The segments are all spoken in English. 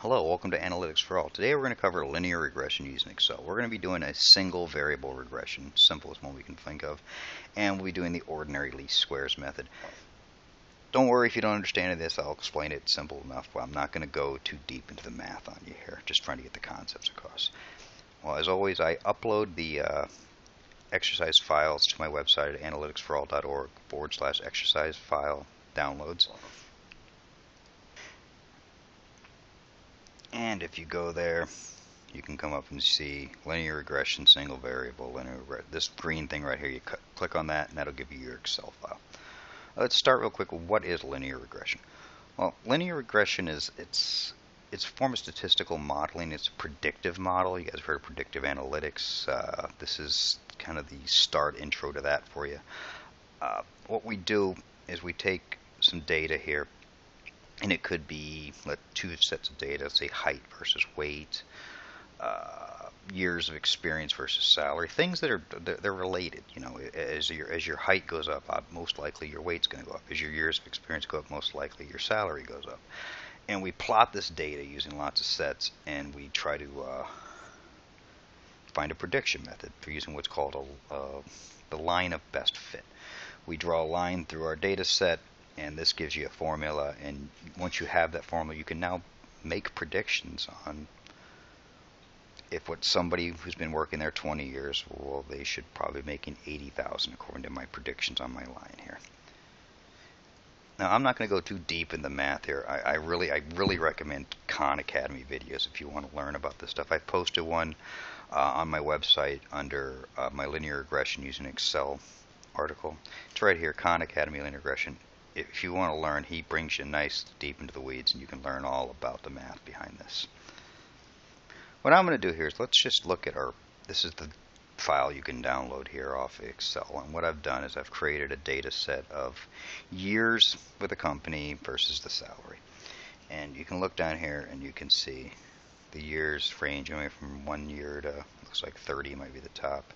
Hello, welcome to Analytics for All. Today we're going to cover linear regression using Excel. We're going to be doing a single variable regression, simplest one we can think of, and we'll be doing the ordinary least squares method. Don't worry if you don't understand this, I'll explain it simple enough. Well, I'm not going to go too deep into the math on you here, just trying to get the concepts across. Well, as always, I upload the uh, exercise files to my website at analytics4all.org forward slash exercise file downloads. And if you go there, you can come up and see linear regression, single variable, linear this green thing right here, you click on that and that'll give you your Excel file. Let's start real quick what is linear regression. Well, linear regression is it's it's a form of statistical modeling. It's a predictive model. You guys have heard of predictive analytics. Uh, this is kind of the start intro to that for you. Uh, what we do is we take some data here and it could be let two sets of data, say height versus weight, uh, years of experience versus salary, things that are they're, they're, related. You know, as your as your height goes up, uh, most likely your weight's going to go up. As your years of experience go up, most likely your salary goes up. And we plot this data using lots of sets, and we try to uh, find a prediction method for using what's called a, uh, the line of best fit. We draw a line through our data set and this gives you a formula and once you have that formula you can now make predictions on if what somebody who's been working there 20 years well they should probably be making 80,000 according to my predictions on my line here. Now I'm not going to go too deep in the math here. I, I, really I really recommend Khan Academy videos if you want to learn about this stuff. I posted one uh, on my website under uh, my linear regression using Excel article. It's right here Khan Academy linear regression if you want to learn, he brings you nice deep into the weeds and you can learn all about the math behind this. What I'm going to do here is let's just look at our, this is the file you can download here off Excel. And what I've done is I've created a data set of years with a company versus the salary. And you can look down here and you can see the years range anywhere from one year to looks like 30 might be the top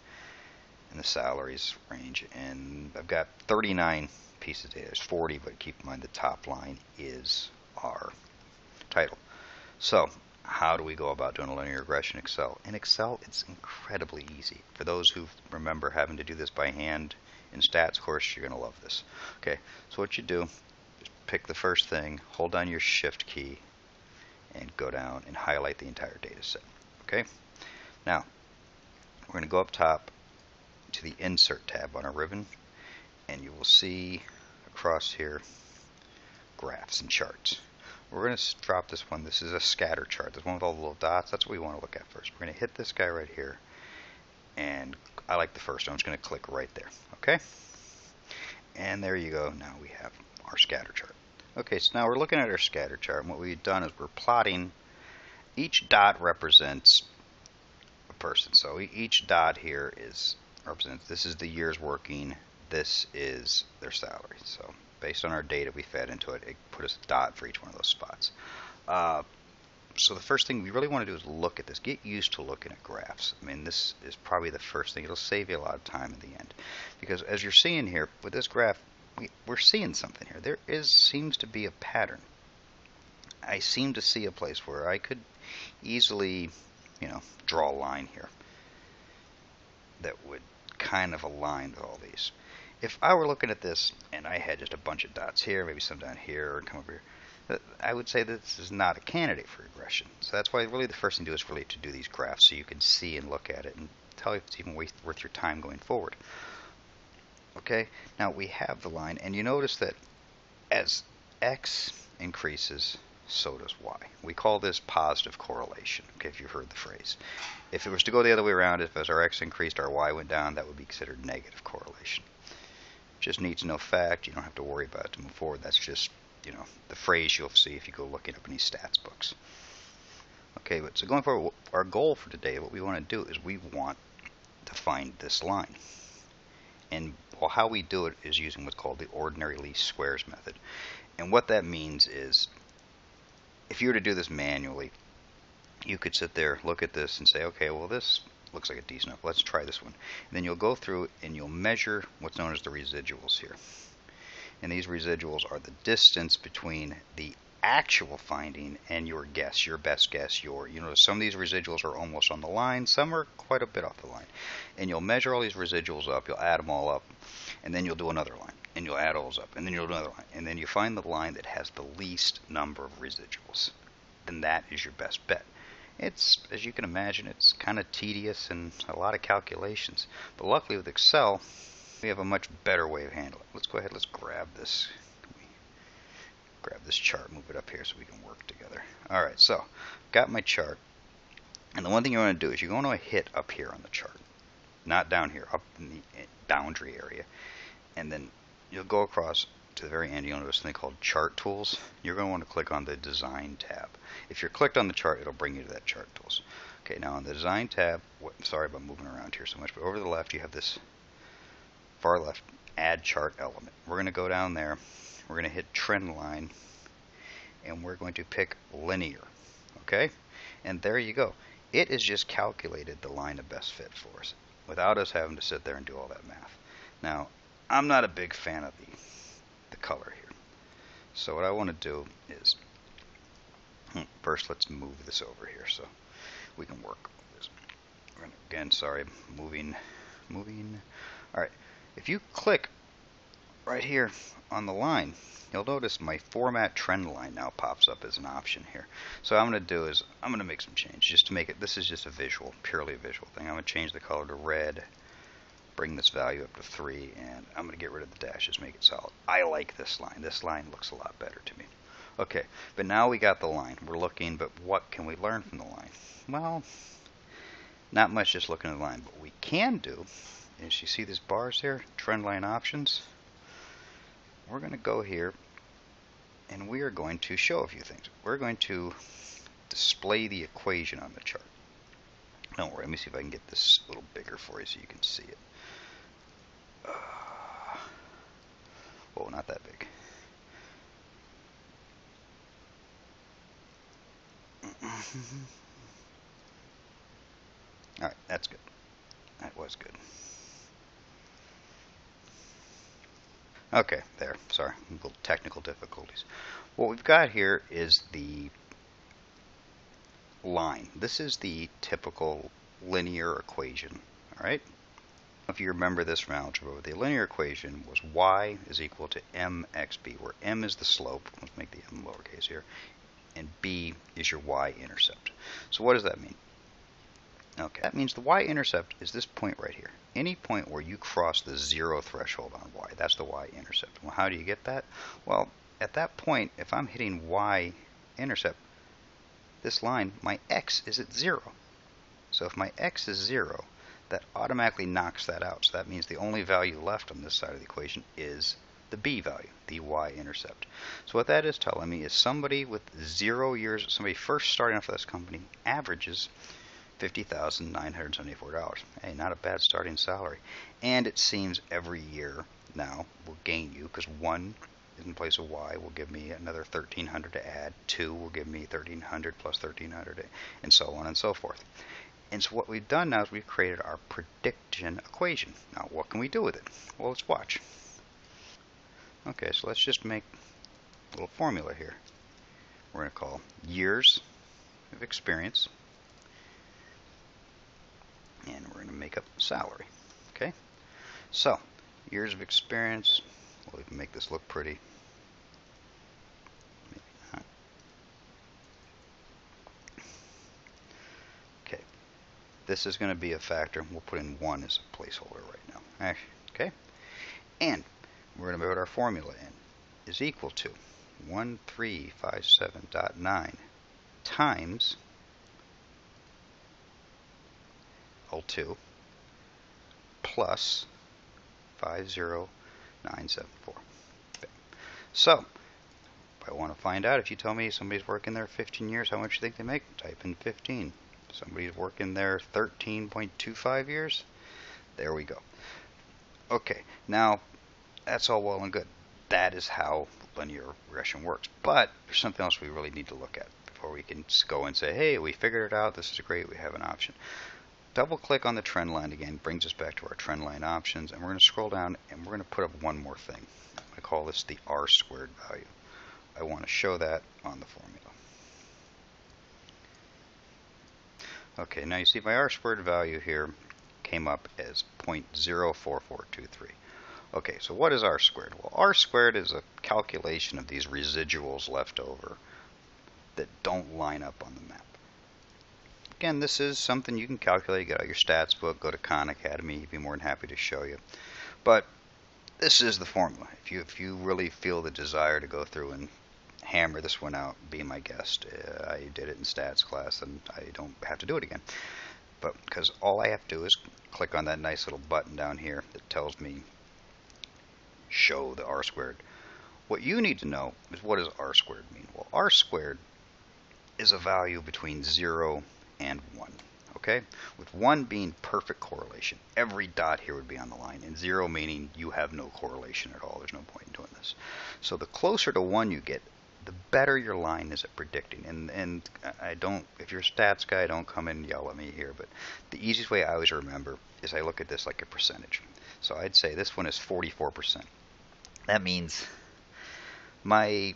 and the salaries range and I've got 39 pieces of data. There's 40, but keep in mind the top line is our title. So how do we go about doing a linear regression in Excel? In Excel, it's incredibly easy. For those who remember having to do this by hand in stats course, you're going to love this. Okay, so what you do, just pick the first thing, hold down your shift key, and go down and highlight the entire data set. Okay, now we're going to go up top to the Insert tab on our ribbon, and you will see across here graphs and charts. We're going to drop this one. This is a scatter chart. This one with all the little dots. That's what we want to look at first. We're going to hit this guy right here. And I like the first one. I'm just going to click right there. Okay? And there you go. Now we have our scatter chart. Okay, so now we're looking at our scatter chart. And what we've done is we're plotting. Each dot represents a person. So each dot here is represents, this is the years working this is their salary. So based on our data we fed into it, it put us a dot for each one of those spots. Uh, so the first thing we really want to do is look at this. Get used to looking at graphs. I mean, this is probably the first thing. It'll save you a lot of time in the end. Because as you're seeing here, with this graph, we, we're seeing something here. There is seems to be a pattern. I seem to see a place where I could easily, you know, draw a line here that would kind of align with all these if I were looking at this and I had just a bunch of dots here, maybe some down here, and come over here, I would say this is not a candidate for regression. So that's why really the first thing to do is really to do these graphs so you can see and look at it and tell if it's even worth your time going forward. Okay, now we have the line, and you notice that as x increases, so does y. We call this positive correlation, okay, if you've heard the phrase. If it was to go the other way around, if as our x increased, our y went down, that would be considered negative correlation just need to know fact. You don't have to worry about it to move forward. That's just, you know, the phrase you'll see if you go looking up any stats books. Okay, but so going forward, our goal for today, what we want to do is we want to find this line. And well, how we do it is using what's called the ordinary least squares method. And what that means is, if you were to do this manually, you could sit there, look at this, and say, okay, well, this looks like a decent enough. Let's try this one. And then you'll go through and you'll measure what's known as the residuals here. And these residuals are the distance between the actual finding and your guess, your best guess, your, you know, some of these residuals are almost on the line, some are quite a bit off the line. And you'll measure all these residuals up, you'll add them all up, and then you'll do another line, and you'll add all those up, and then you'll do another line, and then you find the line that has the least number of residuals. Then that is your best bet. It's, as you can imagine, it's kind of tedious and a lot of calculations. But luckily with Excel, we have a much better way of handling it. Let's go ahead, let's grab this grab this chart, move it up here so we can work together. All right, so got my chart. And the one thing you want to do is you're going to hit up here on the chart, not down here, up in the eh, boundary area. And then you'll go across to the very end, you'll notice something called Chart Tools. You're going to want to click on the Design tab. If you're clicked on the chart, it'll bring you to that Chart Tools. Okay, now on the Design tab, what, sorry about moving around here so much, but over to the left you have this far left Add Chart Element. We're going to go down there we're going to hit trend line and we're going to pick linear. Okay? And there you go. It has just calculated the line of best fit for us without us having to sit there and do all that math. Now, I'm not a big fan of the, the color here. So what I want to do is, hmm, first let's move this over here so we can work with this. Again, sorry, moving, moving. All right, if you click right here on the line, you'll notice my format trend line now pops up as an option here. So what I'm going to do is I'm going to make some change just to make it, this is just a visual, purely a visual thing. I'm going to change the color to red, bring this value up to 3, and I'm going to get rid of the dashes, make it solid. I like this line. This line looks a lot better to me. Okay, but now we got the line. We're looking, but what can we learn from the line? Well, not much just looking at the line. What we can do is you see these bars here, trend line options we're going to go here and we are going to show a few things. We're going to display the equation on the chart. Don't worry, let me see if I can get this a little bigger for you so you can see it. Uh, whoa, not that big. Alright, that's good. That was good. Okay, there. Sorry, little technical difficulties. What we've got here is the line. This is the typical linear equation. All right. If you remember this from algebra, the linear equation was y is equal to mxb, where m is the slope. Let's make the m lowercase here, and b is your y-intercept. So what does that mean? Okay, that means the y-intercept is this point right here. Any point where you cross the zero threshold on y, that's the y-intercept. Well, how do you get that? Well, at that point, if I'm hitting y-intercept, this line, my x is at zero. So if my x is zero, that automatically knocks that out. So that means the only value left on this side of the equation is the b value, the y-intercept. So what that is telling me is somebody with zero years, somebody first starting off this company, averages $50,974. Hey, not a bad starting salary. And it seems every year now will gain you because one in place of y will give me another 1300 to add, two will give me 1300 plus 1300, and so on and so forth. And so what we've done now is we've created our prediction equation. Now what can we do with it? Well, let's watch. Okay, so let's just make a little formula here. We're going to call years of experience and we're going to make up salary. Okay, so years of experience. We'll make this look pretty. This is going to be a factor. We'll put in one as a placeholder right now. Okay, and we're going to put our formula in is equal to 1357.9 times L2 plus 50974. Okay. So, I want to find out, if you tell me somebody's working there 15 years, how much do you think they make? Type in 15. Somebody's working there 13.25 years. There we go. Okay, now that's all well and good. That is how linear regression works. But there's something else we really need to look at before we can go and say, hey, we figured it out. This is great. We have an option double click on the trend line again, brings us back to our trend line options, and we're going to scroll down and we're going to put up one more thing. To call this the R squared value. I want to show that on the formula. Okay, now you see my r squared value here came up as 0.04423. Okay, so what is r squared? Well, r squared is a calculation of these residuals left over that don't line up on the map. Again, this is something you can calculate. Get out your stats book, go to Khan Academy. He'd be more than happy to show you. But this is the formula. If you if you really feel the desire to go through and hammer this one out, be my guest. Uh, I did it in stats class, and I don't have to do it again. But because all I have to do is click on that nice little button down here that tells me show the r squared. What you need to know is what does r squared mean? Well, r squared is a value between 0 and 1. Okay? With 1 being perfect correlation. Every dot here would be on the line. And 0 meaning you have no correlation at all. There's no point in doing this. So the closer to 1 you get, the better your line is at predicting. And and I don't, if you're a stats guy, don't come and yell at me here. But the easiest way I always remember is I look at this like a percentage. So I'd say this one is 44%. That means my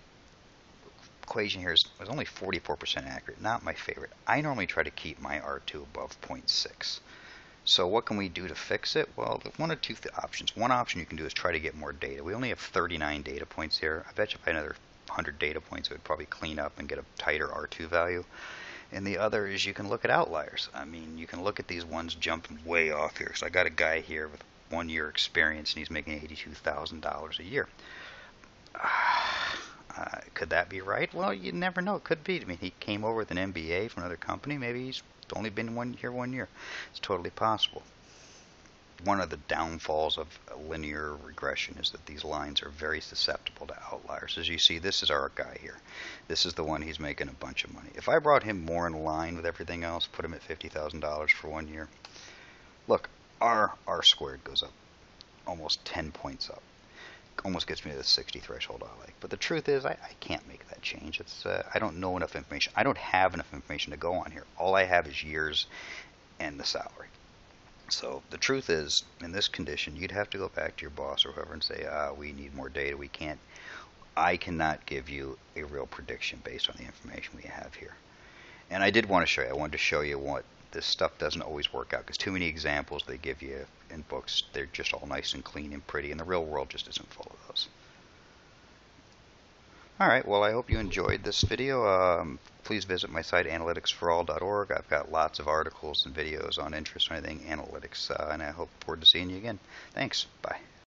equation here is, is only 44% accurate. Not my favorite. I normally try to keep my R2 above 0.6. So what can we do to fix it? Well, one or two options. One option you can do is try to get more data. We only have 39 data points here. I bet you had another 100 data points, it would probably clean up and get a tighter R2 value. And the other is you can look at outliers. I mean, you can look at these ones jumping way off here. So I got a guy here with one year experience and he's making $82,000 a year. Uh, could that be right? Well, you never know. It could be. I mean, he came over with an MBA from another company. Maybe he's only been one here one year. It's totally possible one of the downfalls of linear regression is that these lines are very susceptible to outliers. As you see, this is our guy here. This is the one he's making a bunch of money. If I brought him more in line with everything else, put him at $50,000 for one year, look, our R squared goes up almost 10 points up. Almost gets me to the 60 threshold I like. But the truth is, I, I can't make that change. It's uh, I don't know enough information. I don't have enough information to go on here. All I have is years and the salary. So the truth is, in this condition, you'd have to go back to your boss or whoever and say, ah, we need more data. We can't, I cannot give you a real prediction based on the information we have here. And I did want to show you, I wanted to show you what this stuff doesn't always work out because too many examples they give you in books, they're just all nice and clean and pretty, and the real world just isn't full of those. Alright, well I hope you enjoyed this video. Um, please visit my site analytics4all.org. I've got lots of articles and videos on interest or anything analytics, uh, and I hope forward to seeing you again. Thanks. Bye.